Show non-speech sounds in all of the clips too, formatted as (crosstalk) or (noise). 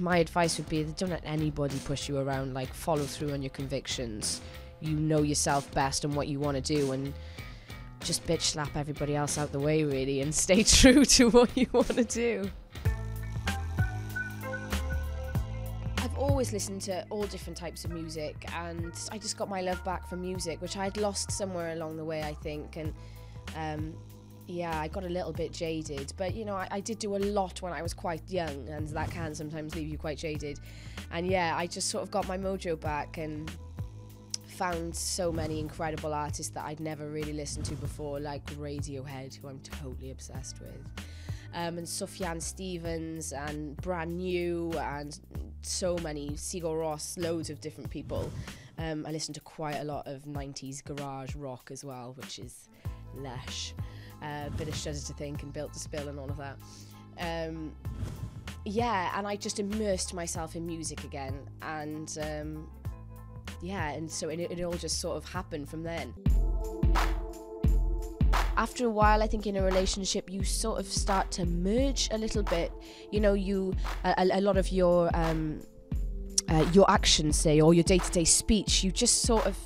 my advice would be don't let anybody push you around. Like follow through on your convictions. You know yourself best and what you want to do, and just bitch slap everybody else out the way, really, and stay (laughs) true to what you want to do. I've always listened to all different types of music, and I just got my love back from music, which I'd lost somewhere along the way, I think. And um, yeah, I got a little bit jaded, but you know, I, I, did do a lot when I was quite young, and that can sometimes leave you quite jaded. And yeah, I just sort of got my mojo back and found so many incredible artists that I'd never really listened to before, like Radiohead, who I'm totally obsessed with, um, and Sufjan Stevens, and Brand New, and so many, Sigur Rós, loads of different people. Um, I listened to quite a lot of 90s garage rock as well, which is lush a uh, bit of Shudder to Think and Built to Spill and all of that. Um, yeah, and I just immersed myself in music again, and um, yeah, and so it, it all just sort of happened from then. After a while, I think in a relationship, you sort of start to merge a little bit. You know, you a, a lot of your um, uh, your actions, say, or your day-to-day speech, you just sort of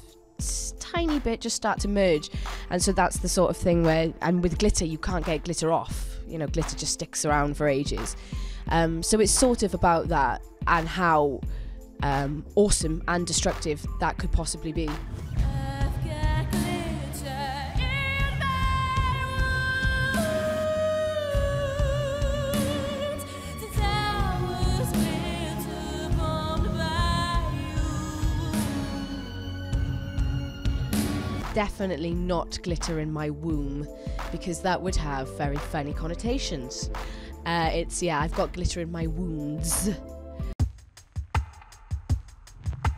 tiny bit just start to merge. And so that's the sort of thing where, and with glitter, you can't get glitter off. You know, glitter just sticks around for ages. Um, so it's sort of about that and how um, awesome and destructive that could possibly be. Definitely not glitter in my womb because that would have very funny connotations. Uh, it's, yeah, I've got glitter in my wounds.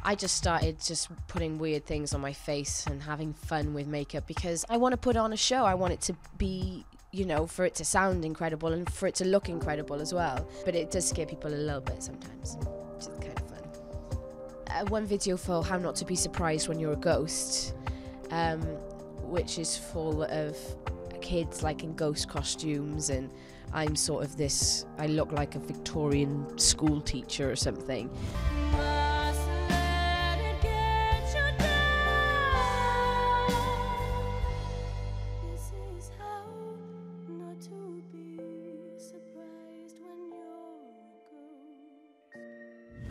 I just started just putting weird things on my face and having fun with makeup because I want to put on a show. I want it to be, you know, for it to sound incredible and for it to look incredible as well. But it does scare people a little bit sometimes, which is kind of fun. Uh, one video for how not to be surprised when you're a ghost um, which is full of kids like in ghost costumes and I'm sort of this I look like a Victorian school teacher or something.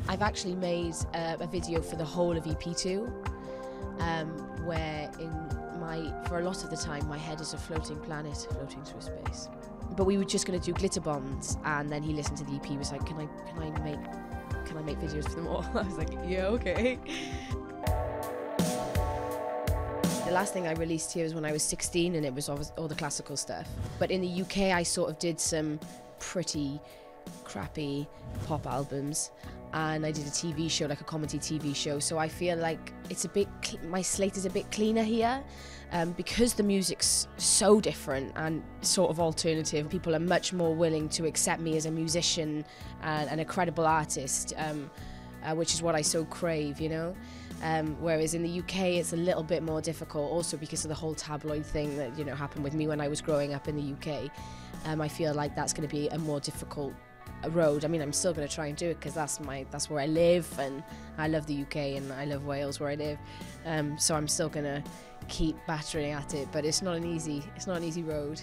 I've actually made uh, a video for the whole of EP2 um, where in my for a lot of the time my head is a floating planet floating through space. But we were just going to do glitter bombs, and then he listened to the EP. He was like, "Can I can I make can I make videos for them all?" (laughs) I was like, "Yeah, okay." The last thing I released here was when I was 16, and it was all the classical stuff. But in the UK, I sort of did some pretty crappy pop albums and I did a TV show, like a comedy TV show. So I feel like it's a bit, my slate is a bit cleaner here um, because the music's so different and sort of alternative. People are much more willing to accept me as a musician and, and a credible artist, um, uh, which is what I so crave, you know. Um, whereas in the UK, it's a little bit more difficult, also because of the whole tabloid thing that you know happened with me when I was growing up in the UK. Um, I feel like that's going to be a more difficult road. I mean, I'm still going to try and do it because that's my that's where I live, and I love the UK and I love Wales where I live. Um, so I'm still going to keep battering at it, but it's not an easy it's not an easy road.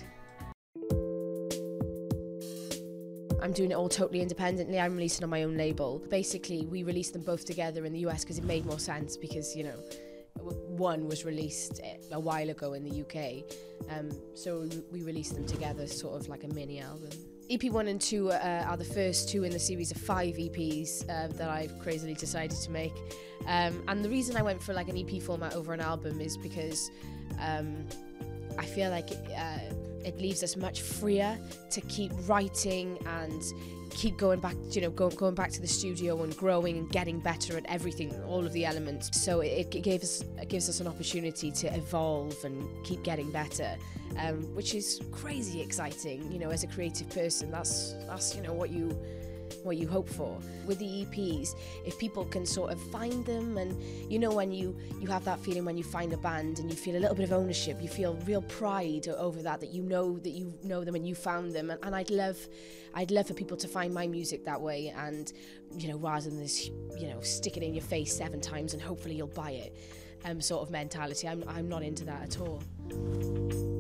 I'm doing it all totally independently. I'm releasing on my own label. Basically, we released them both together in the US because it made more sense because you know one was released a while ago in the UK, um, so we released them together, sort of like a mini album. EP 1 and 2 uh, are the first two in the series of five EPs uh, that I've crazily decided to make. Um, and the reason I went for like an EP format over an album is because um, I feel like uh, it leaves us much freer to keep writing and keep going back, you know, go, going back to the studio and growing and getting better at everything, all of the elements. So it, it gave us it gives us an opportunity to evolve and keep getting better, um, which is crazy exciting. You know, as a creative person, that's that's you know what you what you hope for. With the EPs, if people can sort of find them and you know when you you have that feeling when you find a band and you feel a little bit of ownership, you feel real pride over that that you know that you know them and you found them and, and I'd love I'd love for people to find my music that way and you know rather than this you know stick it in your face seven times and hopefully you'll buy it um, sort of mentality. I'm I'm not into that at all.